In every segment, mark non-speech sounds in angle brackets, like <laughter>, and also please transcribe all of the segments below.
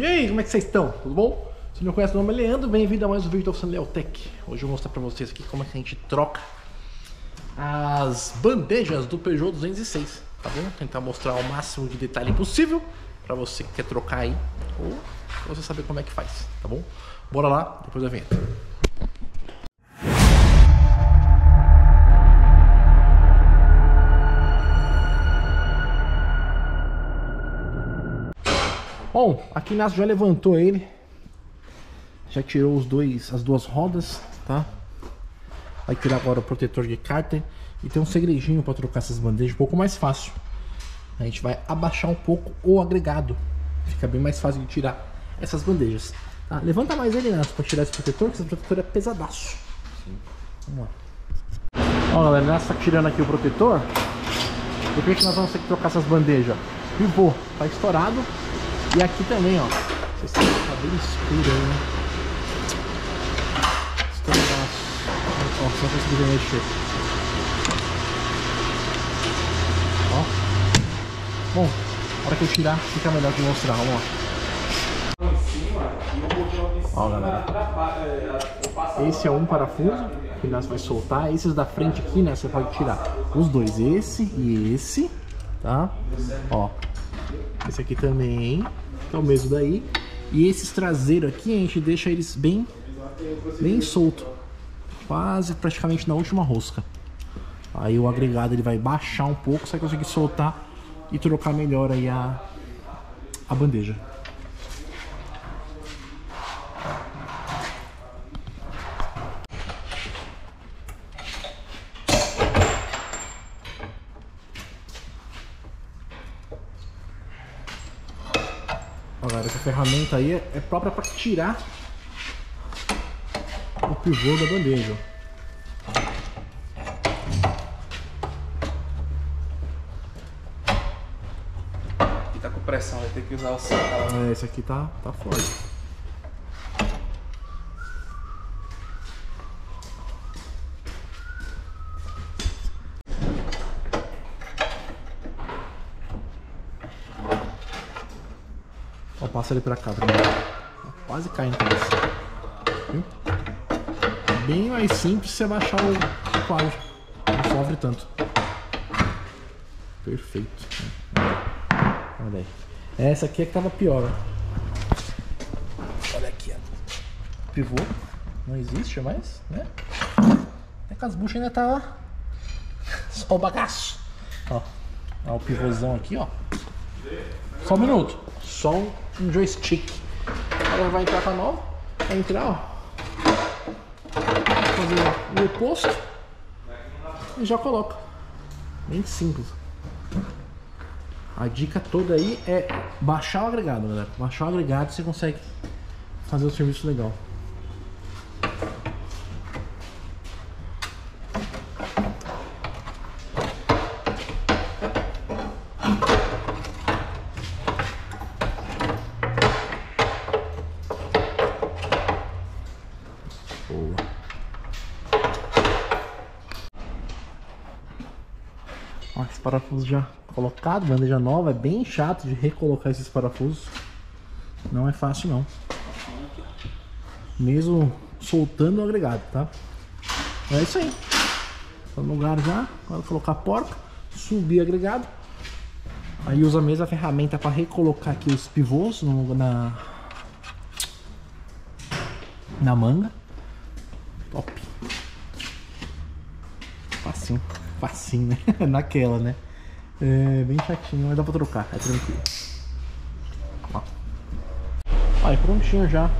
E aí, como é que vocês estão? Tudo bom? Se não conhece, meu nome é Leandro, bem-vindo a mais um vídeo da oficina Leotech. Hoje eu vou mostrar pra vocês aqui como é que a gente troca as bandejas do Peugeot 206, tá bom? Tentar mostrar o máximo de detalhe possível pra você que quer trocar aí, ou você saber como é que faz, tá bom? Bora lá, depois da vinheta. Bom, aqui Inácio já levantou ele. Já tirou os dois, as duas rodas, tá? Vai tirar agora o protetor de cárter. E tem um segredinho para trocar essas bandejas um pouco mais fácil. A gente vai abaixar um pouco o agregado. Fica bem mais fácil de tirar essas bandejas. Tá? Levanta mais ele, Inácio, para tirar esse protetor, que esse protetor é pesadaço. Vamos lá. Ó, galera, Inácio tá tirando aqui o protetor. Que, que nós vamos ter que trocar essas bandejas? Pivô, tá estourado. E aqui também, ó. Vocês estão tá bem escuro aí, né? Estouraço. Ó, só consegui mexer. Ó. Bom, na hora que eu tirar, fica melhor de mostrar. Vamos lá. Ó, galera. Esse é um parafuso que nós vai soltar. Esses da frente aqui, né? Você pode tirar os dois. Esse e esse, tá? Ó. Esse aqui também, que é o mesmo daí. E esses traseiros aqui, a gente deixa eles bem, bem solto. Quase praticamente na última rosca. Aí o agregado ele vai baixar um pouco, você vai conseguir soltar e trocar melhor aí a, a bandeja. Galera, essa ferramenta aí é, própria para tirar o pivô da bandeja. Aqui tá com pressão, vai ter que usar o sal. É, esse aqui tá, tá forte. Passa ele pra cá pra mim. Tá Quase caindo com isso. Viu? Bem mais simples você baixar o quadro. Não sofre tanto. Perfeito. Olha aí. Essa aqui é que tava pior, ó. Olha aqui, ó. Pivô. Não existe mais, né? É que as buchas ainda tá <laughs> só o bagaço. Ó. Ó o pivôzão aqui, ó. Só um minuto. Só um, um joystick. Agora vai entrar com a nova. Vai entrar, ó. Fazer o oposto. E já coloca. Bem simples. A dica toda aí é baixar o agregado, galera. Baixar o agregado você consegue fazer o serviço legal. Ó, esse parafuso já colocado, bandeja nova, é bem chato de recolocar esses parafusos. Não é fácil não. Mesmo soltando o agregado, tá? É isso aí. Tá no lugar já, agora colocar a porca, subir o agregado. Aí usa a mesma ferramenta para recolocar aqui os pivôs no, na, na manga. Top. Facinho. Facinho, né? <laughs> Naquela, né? É bem chatinho, mas dá pra trocar, é tranquilo. Ó. Aí, prontinho já.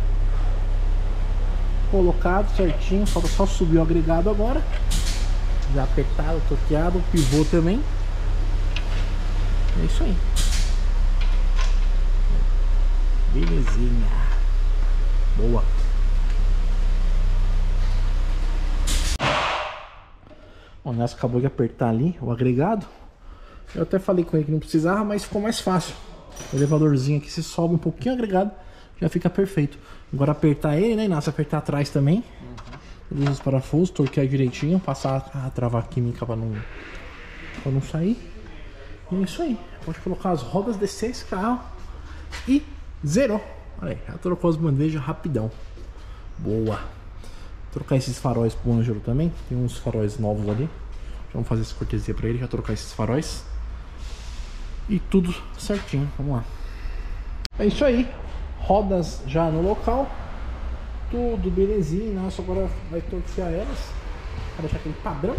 Colocado certinho, falta só subir o agregado agora. Já apertado, toqueado, pivô também. É isso aí. Belezinha. Boa. O Nelson acabou de apertar ali o agregado. Eu até falei com ele que não precisava, mas ficou mais fácil. O elevadorzinho aqui, se sobe um pouquinho o agregado, já fica perfeito. Agora apertar ele, né, Inácio? Apertar atrás também. Uhum. Os parafusos, torquear direitinho, passar a travar química para não, pra não sair. E é isso aí. Pode colocar as rodas, descer esse carro e zerou. Olha aí, já trocou as bandejas rapidão. Boa. Trocar esses faróis pro Ângelo também. Tem uns faróis novos ali. Vamos fazer essa cortesia pra ele, já trocar esses faróis. E tudo certinho, vamos lá. É isso aí. Rodas já no local. Tudo belezinha. Nossa, agora vai torcear elas. Pra deixar aquele padrão.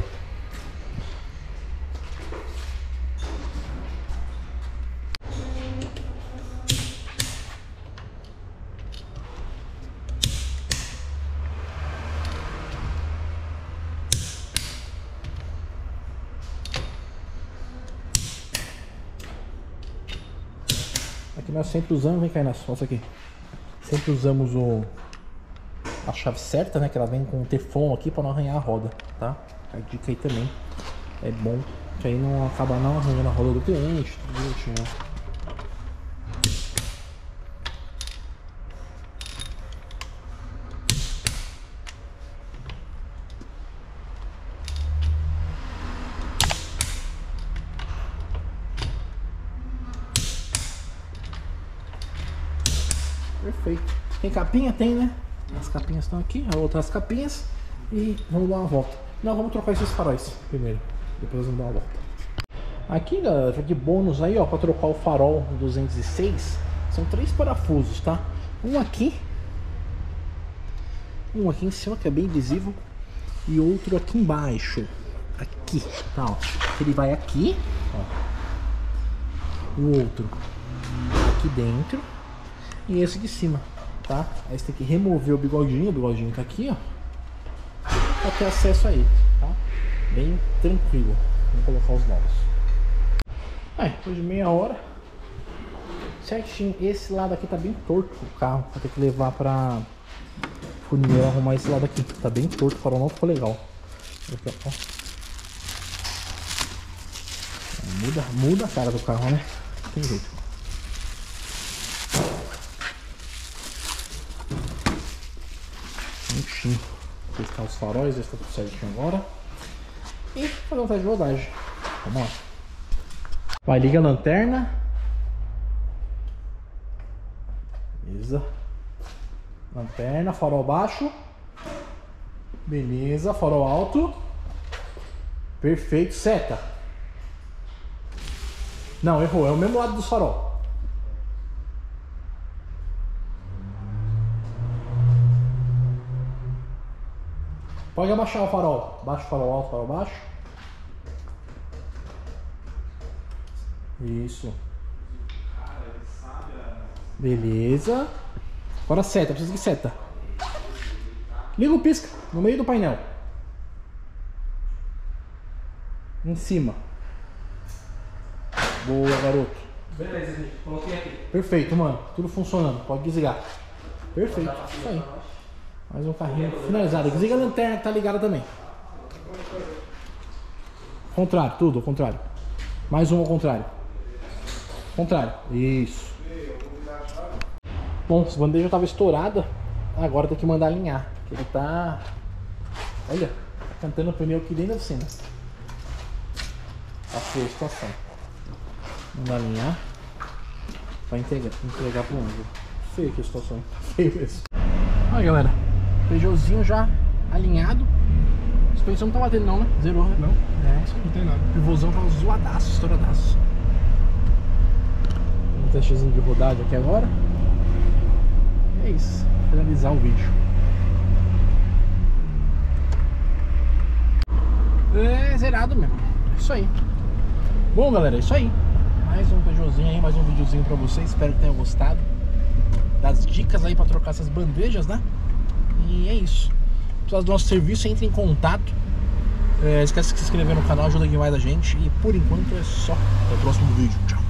Aqui nós sempre usamos, vem cá, Inácio, mostra aqui. Sempre usamos o a chave certa, né? Que ela vem com o teflon aqui para não arranhar a roda, tá? A dica aí também é bom, que aí não acaba não arranhando a roda do cliente, tudo direitinho. Perfeito. Tem capinha? Tem, né? As capinhas estão aqui, a outras capinhas. E vamos dar uma volta. Não, vamos trocar esses faróis primeiro. Depois vamos dar uma volta. Aqui, galera, de bônus aí, ó, para trocar o farol 206, são três parafusos, tá? Um aqui, um aqui em cima que é bem visível e outro aqui embaixo, aqui, tá? Ó. Ele vai aqui, ó. O outro aqui dentro e esse de cima, tá? Aí você tem que remover o bigodinho, o bigodinho tá aqui, ó, pra ter acesso a ele, tá? Bem tranquilo. Vamos colocar os novos. Aí, depois de meia hora, certinho. Esse lado aqui tá bem torto o carro, vai ter que levar pra funileiro arrumar esse lado aqui. Tá bem torto, o farol não ficou legal. Muda, muda a cara do carro, né? Tem jeito. Enfim, testar os faróis, ver se tá tudo certinho agora. E fazer um teste de rodagem. Vamos lá. Vai, liga a lanterna. Beleza. Lanterna, farol baixo. Beleza, farol alto. Perfeito, seta. Não, errou, é o mesmo lado do farol. Pode abaixar o farol. Baixa o farol alto, farol baixo. Isso. Beleza. Agora seta, precisa de seta. Liga o pisca no meio do painel. Em cima. Boa, garoto. Beleza, gente. Coloquei aqui. Perfeito, mano. Tudo funcionando. Pode desligar. Perfeito. Isso aí. Mais um carrinho finalizado. Desliga a lanterna que tá ligada também. Contrário, tudo ao contrário. Mais um ao contrário. Contrário. Isso. Bom, as bandejas estavam estouradas. Agora tem que mandar alinhar. Que ele tá. Olha, tá cantando o pneu aqui dentro da oficina. Tá feia a situação. Mandar alinhar. Vai entregar, entregar pro ângulo. Feio aqui a situação. Feio mesmo. Olha galera. Peugeotzinho já alinhado. A suspensão não tá batendo não, né? Zerou, né? Não, É, não tem nada. Pivôzão tava zoadaço, estouradaço. Um testezinho de rodagem aqui agora. E é isso. Finalizar o vídeo. É zerado mesmo. É isso aí. Bom, galera, é isso aí. Mais um Peugeotzinho aí, mais um videozinho pra vocês. Espero que tenham gostado. Das dicas aí pra trocar essas bandejas, né? E é isso. Precisar do nosso serviço, entre em contato. É, esquece de se inscrever no canal, ajuda demais a gente. E por enquanto é só. Até o próximo vídeo. Tchau.